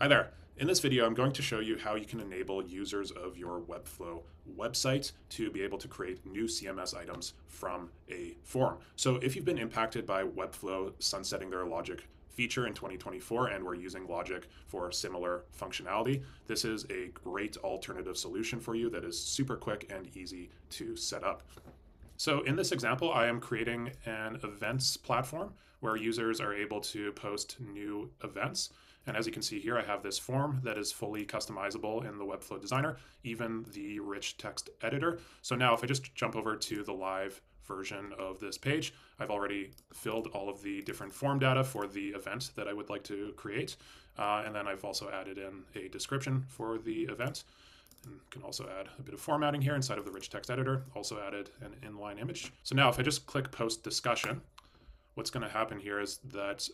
Hi there. In this video, I'm going to show you how you can enable users of your Webflow website to be able to create new CMS items from a form. So if you've been impacted by Webflow sunsetting their logic feature in 2024 and we're using logic for similar functionality, this is a great alternative solution for you that is super quick and easy to set up. So in this example, I am creating an events platform where users are able to post new events. And as you can see here, I have this form that is fully customizable in the Webflow Designer, even the rich text editor. So now if I just jump over to the live version of this page, I've already filled all of the different form data for the event that I would like to create. Uh, and then I've also added in a description for the event. And can also add a bit of formatting here inside of the rich text editor. Also added an inline image. So now if I just click post discussion, what's going to happen here is that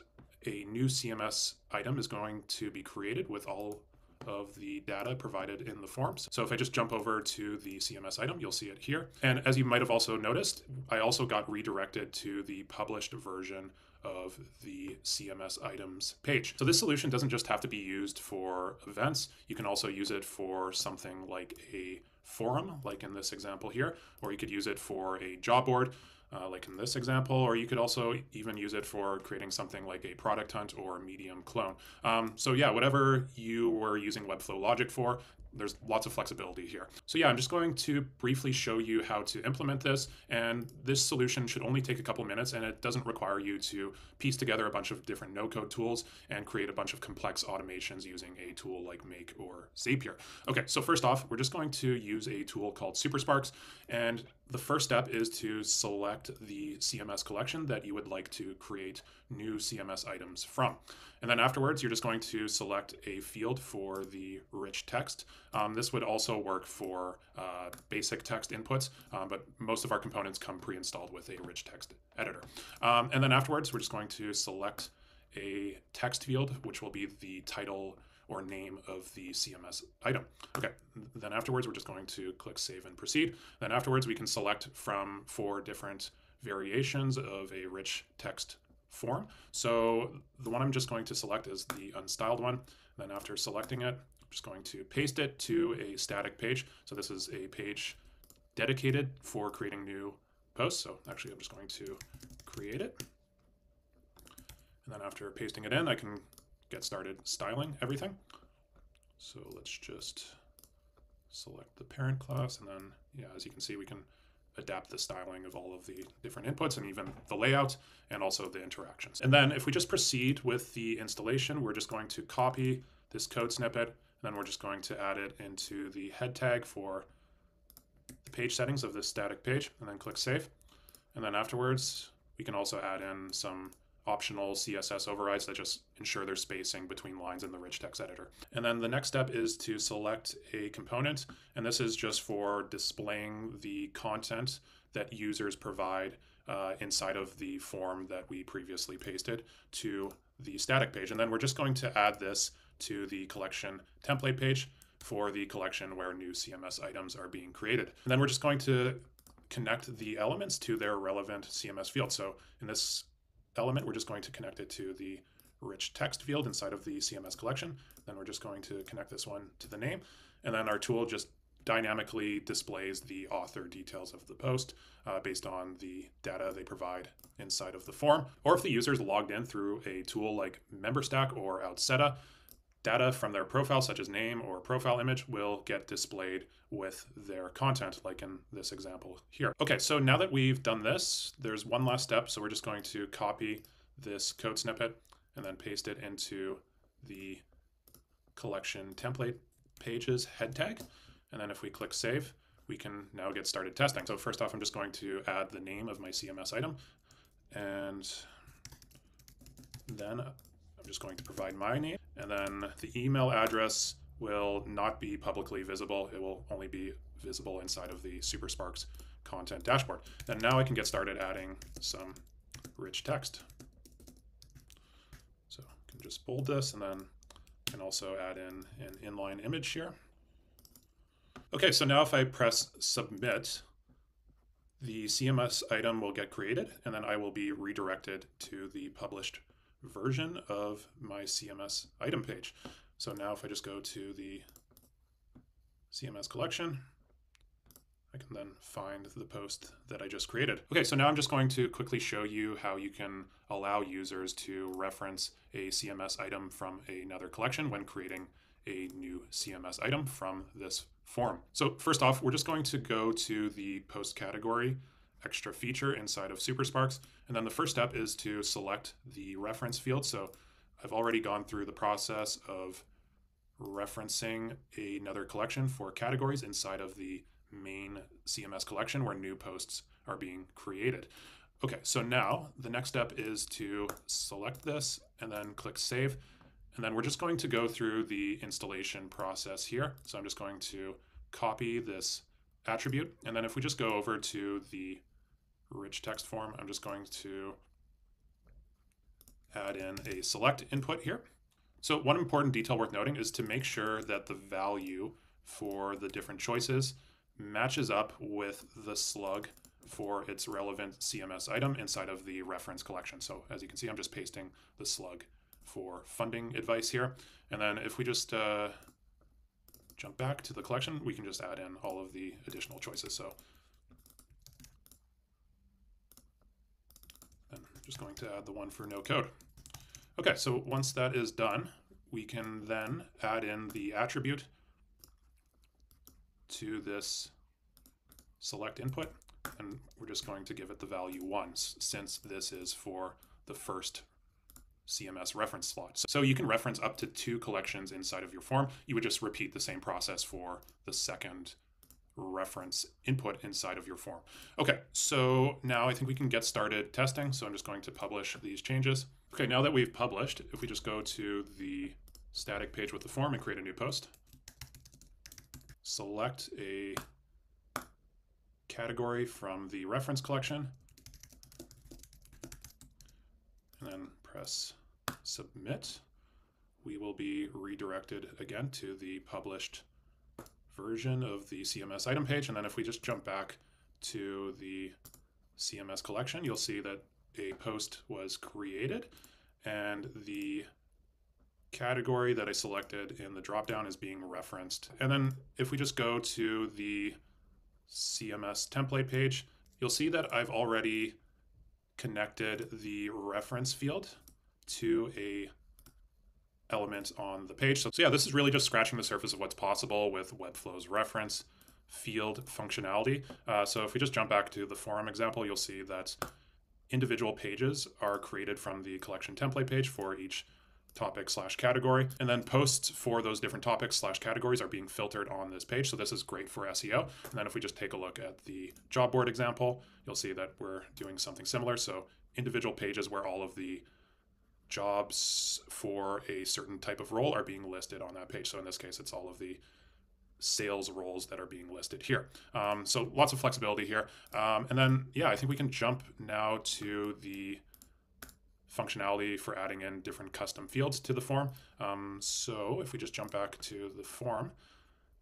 a new CMS item is going to be created with all of the data provided in the forms. So if I just jump over to the CMS item, you'll see it here. And as you might have also noticed, I also got redirected to the published version of the CMS items page. So this solution doesn't just have to be used for events. You can also use it for something like a forum, like in this example here, or you could use it for a job board uh, like in this example, or you could also even use it for creating something like a product hunt or medium clone. Um, so yeah, whatever you were using Webflow logic for, there's lots of flexibility here. So yeah, I'm just going to briefly show you how to implement this. And this solution should only take a couple minutes and it doesn't require you to piece together a bunch of different no-code tools and create a bunch of complex automations using a tool like Make or Zapier. Okay, so first off, we're just going to use a tool called SuperSparks. And the first step is to select the CMS collection that you would like to create new CMS items from. And then afterwards, you're just going to select a field for the rich text. Um, this would also work for uh, basic text inputs, um, but most of our components come pre-installed with a rich text editor. Um, and then afterwards, we're just going to select a text field, which will be the title or name of the CMS item. Okay, then afterwards, we're just going to click Save and Proceed. Then afterwards, we can select from four different variations of a rich text form. So the one I'm just going to select is the unstyled one. Then after selecting it, just going to paste it to a static page. So this is a page dedicated for creating new posts. So actually, I'm just going to create it. And then after pasting it in, I can get started styling everything. So let's just select the parent class. And then, yeah, as you can see, we can adapt the styling of all of the different inputs and even the layout and also the interactions. And then if we just proceed with the installation, we're just going to copy this code snippet, then we're just going to add it into the head tag for the page settings of this static page, and then click Save. And then afterwards, we can also add in some optional CSS overrides that just ensure there's spacing between lines in the rich text editor. And then the next step is to select a component, and this is just for displaying the content that users provide uh, inside of the form that we previously pasted to the static page. And then we're just going to add this to the collection template page for the collection where new CMS items are being created. And then we're just going to connect the elements to their relevant CMS field. So in this element, we're just going to connect it to the rich text field inside of the CMS collection. Then we're just going to connect this one to the name. And then our tool just dynamically displays the author details of the post uh, based on the data they provide inside of the form. Or if the user is logged in through a tool like MemberStack or Outseta, Data from their profile, such as name or profile image, will get displayed with their content, like in this example here. Okay, so now that we've done this, there's one last step. So we're just going to copy this code snippet and then paste it into the collection template pages head tag. And then if we click save, we can now get started testing. So first off, I'm just going to add the name of my CMS item. And then I'm just going to provide my name and then the email address will not be publicly visible. It will only be visible inside of the SuperSparks content dashboard. And now I can get started adding some rich text. So I can just bold this and then I can also add in an inline image here. Okay, so now if I press submit, the CMS item will get created and then I will be redirected to the published version of my CMS item page. So now if I just go to the CMS collection, I can then find the post that I just created. Okay, so now I'm just going to quickly show you how you can allow users to reference a CMS item from another collection when creating a new CMS item from this form. So first off, we're just going to go to the post category extra feature inside of SuperSparks. And then the first step is to select the reference field. So I've already gone through the process of referencing another collection for categories inside of the main CMS collection where new posts are being created. Okay, so now the next step is to select this and then click Save. And then we're just going to go through the installation process here. So I'm just going to copy this attribute. And then if we just go over to the rich text form, I'm just going to add in a select input here. So one important detail worth noting is to make sure that the value for the different choices matches up with the slug for its relevant CMS item inside of the reference collection. So as you can see, I'm just pasting the slug for funding advice here. And then if we just uh, jump back to the collection, we can just add in all of the additional choices. So I'm just going to add the one for no code. Okay, so once that is done, we can then add in the attribute to this select input, and we're just going to give it the value once, since this is for the first CMS reference slot. So you can reference up to two collections inside of your form. You would just repeat the same process for the second reference input inside of your form. Okay, so now I think we can get started testing. So I'm just going to publish these changes. Okay, now that we've published, if we just go to the static page with the form and create a new post, select a category from the reference collection, and then press submit, we will be redirected again to the published version of the CMS item page. And then if we just jump back to the CMS collection, you'll see that a post was created and the category that I selected in the dropdown is being referenced. And then if we just go to the CMS template page, you'll see that I've already connected the reference field to a element on the page. So, so yeah, this is really just scratching the surface of what's possible with Webflow's reference field functionality. Uh, so if we just jump back to the forum example, you'll see that individual pages are created from the collection template page for each topic slash category. And then posts for those different topics slash categories are being filtered on this page. So this is great for SEO. And then if we just take a look at the job board example, you'll see that we're doing something similar. So individual pages where all of the jobs for a certain type of role are being listed on that page. So in this case, it's all of the sales roles that are being listed here. Um, so lots of flexibility here. Um, and then, yeah, I think we can jump now to the functionality for adding in different custom fields to the form. Um, so if we just jump back to the form,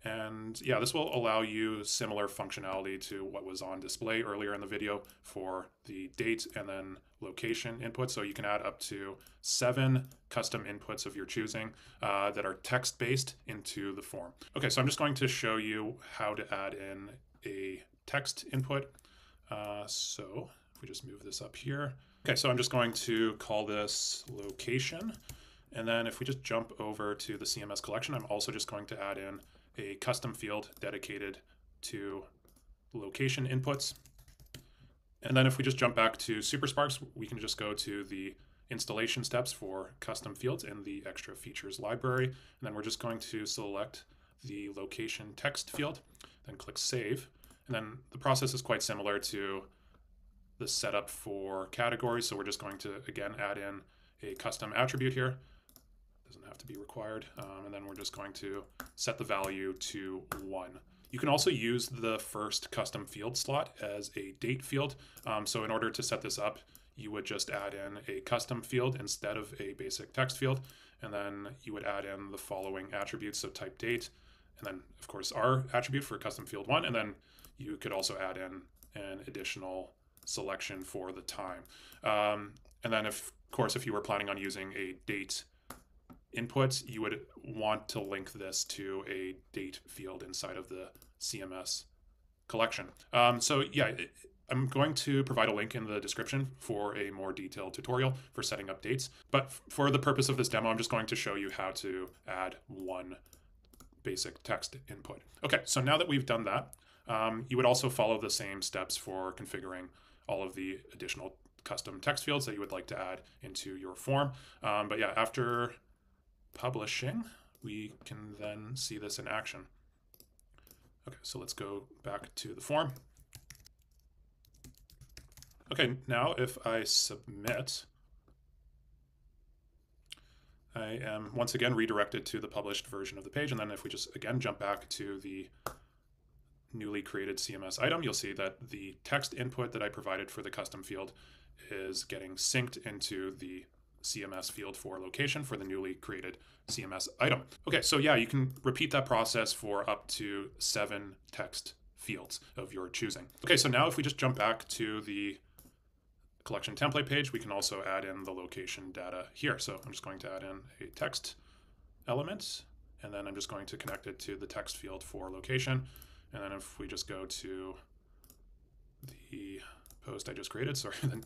and yeah, this will allow you similar functionality to what was on display earlier in the video for the date and then location input. So you can add up to seven custom inputs of your choosing uh, that are text-based into the form. Okay, so I'm just going to show you how to add in a text input. Uh, so if we just move this up here. Okay, so I'm just going to call this location. And then if we just jump over to the CMS collection, I'm also just going to add in a custom field dedicated to location inputs. And then if we just jump back to SuperSparks, we can just go to the installation steps for custom fields in the extra features library. And then we're just going to select the location text field, then click save. And then the process is quite similar to the setup for categories. So we're just going to, again, add in a custom attribute here doesn't have to be required. Um, and then we're just going to set the value to one. You can also use the first custom field slot as a date field. Um, so in order to set this up, you would just add in a custom field instead of a basic text field. And then you would add in the following attributes, so type date, and then of course our attribute for custom field one. And then you could also add in an additional selection for the time. Um, and then of course, if you were planning on using a date input, you would want to link this to a date field inside of the CMS collection. Um, so yeah, I'm going to provide a link in the description for a more detailed tutorial for setting up dates. But for the purpose of this demo, I'm just going to show you how to add one basic text input. Okay, so now that we've done that, um, you would also follow the same steps for configuring all of the additional custom text fields that you would like to add into your form. Um, but yeah, after publishing, we can then see this in action. Okay, so let's go back to the form. Okay, now if I submit, I am once again redirected to the published version of the page. And then if we just again jump back to the newly created CMS item, you'll see that the text input that I provided for the custom field is getting synced into the CMS field for location for the newly created CMS item. Okay, so yeah, you can repeat that process for up to seven text fields of your choosing. Okay, so now if we just jump back to the collection template page, we can also add in the location data here. So I'm just going to add in a text element, and then I'm just going to connect it to the text field for location. And then if we just go to the post I just created, sorry, then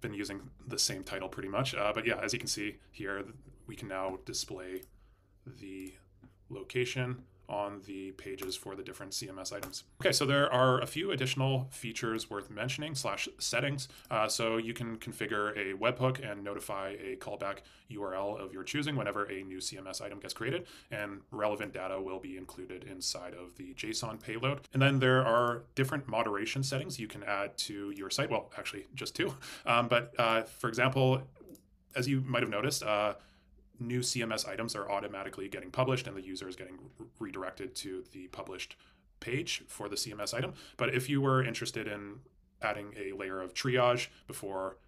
been using the same title pretty much. Uh, but yeah, as you can see here, we can now display the location on the pages for the different CMS items. Okay, so there are a few additional features worth mentioning slash settings. Uh, so you can configure a webhook and notify a callback URL of your choosing whenever a new CMS item gets created, and relevant data will be included inside of the JSON payload. And then there are different moderation settings you can add to your site. Well, actually, just two. Um, but uh, for example, as you might have noticed, uh, new CMS items are automatically getting published and the user is getting re- redirected to the published page for the CMS item. But if you were interested in adding a layer of triage before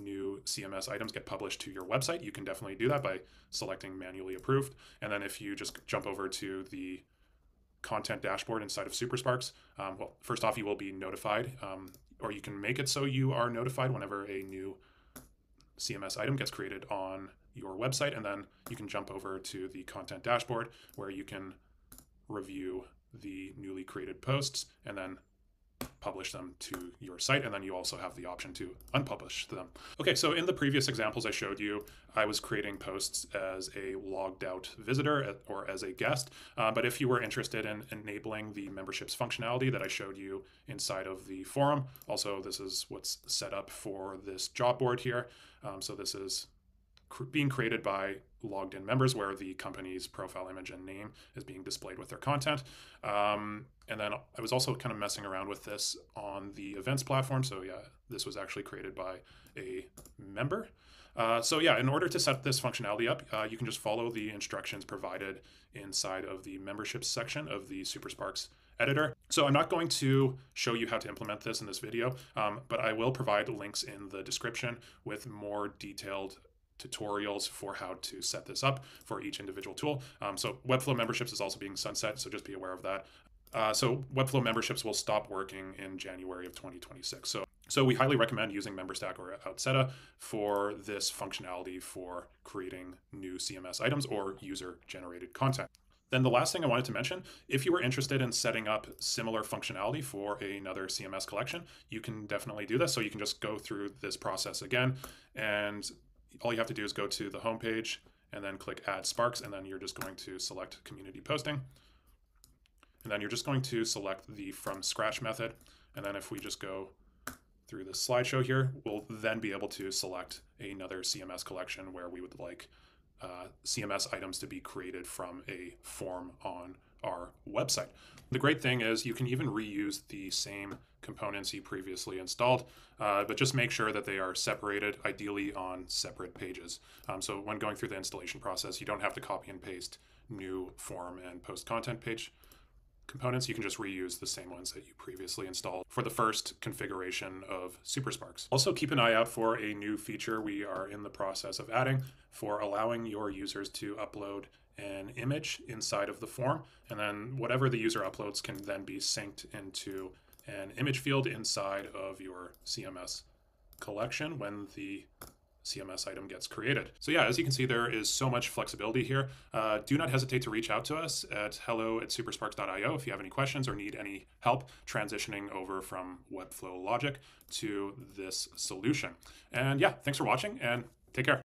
new CMS items get published to your website, you can definitely do that by selecting manually approved. And then if you just jump over to the content dashboard inside of SuperSparks, um, well, first off, you will be notified, um, or you can make it so you are notified whenever a new CMS item gets created on your website, and then you can jump over to the content dashboard where you can review the newly created posts and then publish them to your site and then you also have the option to unpublish them. Okay, so in the previous examples I showed you, I was creating posts as a logged out visitor or as a guest, uh, but if you were interested in enabling the memberships functionality that I showed you inside of the forum, also this is what's set up for this job board here. Um, so this is cr- being created by logged in members where the company's profile image and name is being displayed with their content. Um, and then I was also kind of messing around with this on the events platform. So, yeah, this was actually created by a member. Uh, so yeah, in order to set this functionality up, uh, you can just follow the instructions provided inside of the memberships section of the SuperSparks editor. So I'm not going to show you how to implement this in this video, um, but I will provide links in the description with more detailed tutorials for how to set this up for each individual tool. Um, so Webflow memberships is also being sunset, so just be aware of that. Uh, so Webflow memberships will stop working in January of 2026. So, so we highly recommend using MemberStack or Outseta for this functionality for creating new CMS items or user-generated content. Then the last thing I wanted to mention, if you were interested in setting up similar functionality for another CMS collection, you can definitely do this. So you can just go through this process again and all you have to do is go to the home page and then click add sparks and then you're just going to select community posting. And then you're just going to select the from scratch method. And then if we just go through the slideshow here we'll then be able to select another cms collection where we would like uh, cms items to be created from a form on our website the great thing is you can even reuse the same components you previously installed, uh, but just make sure that they are separated, ideally on separate pages. Um, so when going through the installation process, you don't have to copy and paste new form and post content page components. You can just reuse the same ones that you previously installed for the first configuration of SuperSparks. Also keep an eye out for a new feature we are in the process of adding for allowing your users to upload an image inside of the form, and then whatever the user uploads can then be synced into an image field inside of your CMS collection when the CMS item gets created. So yeah, as you can see, there is so much flexibility here. Uh, do not hesitate to reach out to us at hello at supersparks.io if you have any questions or need any help transitioning over from Webflow logic to this solution. And yeah, thanks for watching and take care.